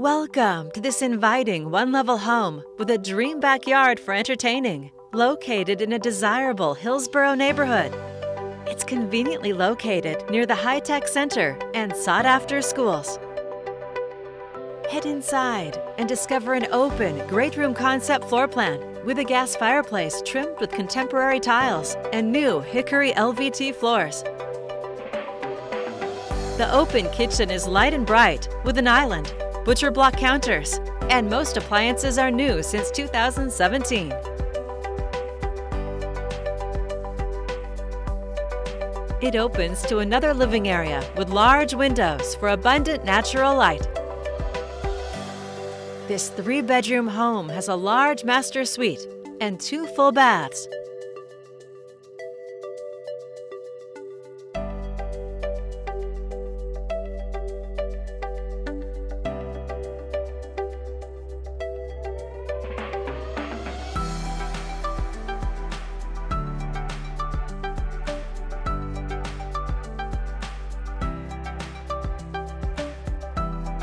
Welcome to this inviting one level home with a dream backyard for entertaining, located in a desirable Hillsboro neighborhood. It's conveniently located near the high tech center and sought after schools. Head inside and discover an open, great room concept floor plan with a gas fireplace trimmed with contemporary tiles and new hickory LVT floors. The open kitchen is light and bright with an island, butcher block counters, and most appliances are new since 2017. It opens to another living area with large windows for abundant natural light. This three bedroom home has a large master suite and two full baths.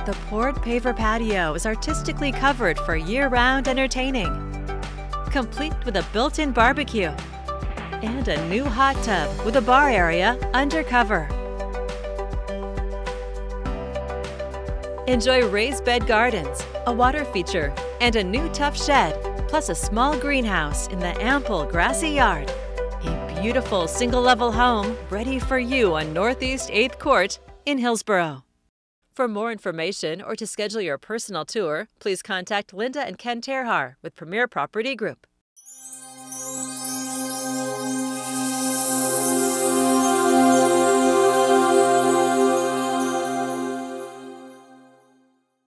The poured paver patio is artistically covered for year round entertaining, complete with a built in barbecue and a new hot tub with a bar area under cover. Enjoy raised bed gardens, a water feature, and a new tough shed, plus a small greenhouse in the ample grassy yard. A beautiful single level home ready for you on Northeast 8th Court in Hillsboro. For more information or to schedule your personal tour, please contact Linda and Ken Terhaar with Premiere Property Group.